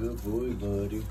Good boy, buddy.